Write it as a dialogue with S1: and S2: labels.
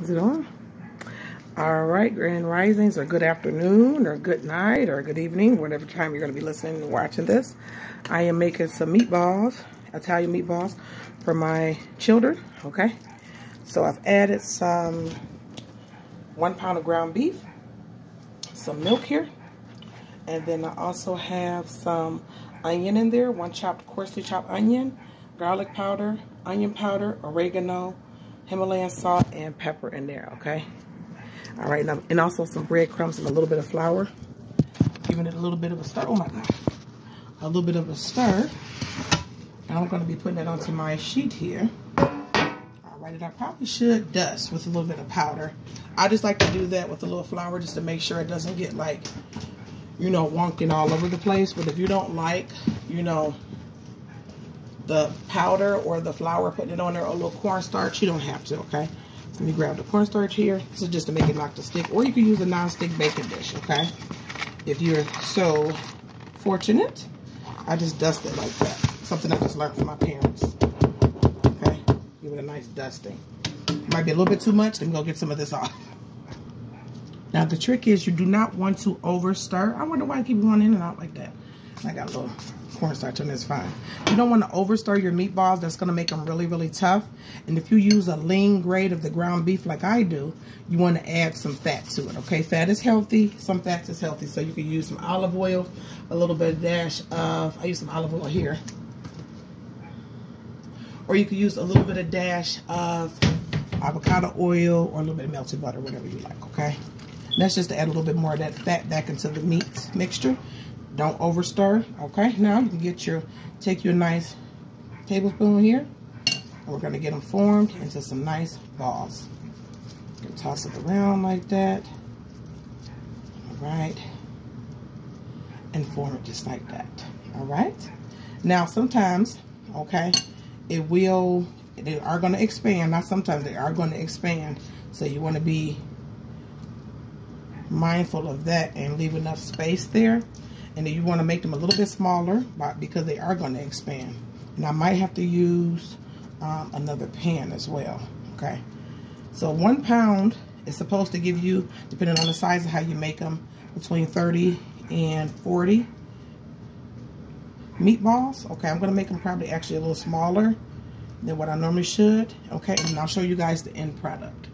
S1: Is it on? All right, grand risings, or good afternoon, or good night, or good evening, whatever time you're going to be listening and watching this. I am making some meatballs, Italian meatballs, for my children, okay? So I've added some one pound of ground beef, some milk here, and then I also have some onion in there, one chopped, coarsely chopped onion, garlic powder, onion powder, oregano, Himalayan salt, and pepper in there, okay? All right, now, and also some breadcrumbs and a little bit of flour. Giving it a little bit of a stir. Oh my God. A little bit of a stir. And I'm going to be putting that onto my sheet here. All right, and I probably should dust with a little bit of powder. I just like to do that with a little flour just to make sure it doesn't get like, you know, wonking all over the place. But if you don't like, you know, the powder or the flour, putting it on there, a little cornstarch, you don't have to, okay? Let me grab the cornstarch here. This is just to make it not to stick. Or you can use a non-stick baking dish, okay? If you're so fortunate. I just dust it like that. Something I just learned from my parents. Okay? Give it a nice dusting. Might be a little bit too much. Let me go get some of this off. Now, the trick is you do not want to over stir. I wonder why I keep going in and out like that. I got a little cornstarch on this fine. You don't want to overstir your meatballs. That's going to make them really, really tough. And if you use a lean grade of the ground beef like I do, you want to add some fat to it, okay? Fat is healthy. Some fat is healthy. So you can use some olive oil, a little bit of dash of, I use some olive oil here. Or you could use a little bit of dash of avocado oil or a little bit of melted butter, whatever you like, okay? And that's just to add a little bit more of that fat back into the meat mixture. Don't over stir. Okay, now you can get your, take your nice tablespoon here. And we're going to get them formed into some nice balls. You can toss it around like that. All right. And form it just like that. All right. Now, sometimes, okay, it will, they are going to expand. Not sometimes, they are going to expand. So you want to be mindful of that and leave enough space there and then you want to make them a little bit smaller because they are going to expand. And I might have to use um, another pan as well. Okay. So one pound is supposed to give you, depending on the size of how you make them, between 30 and 40 meatballs. Okay, I'm going to make them probably actually a little smaller than what I normally should. Okay, and I'll show you guys the end product.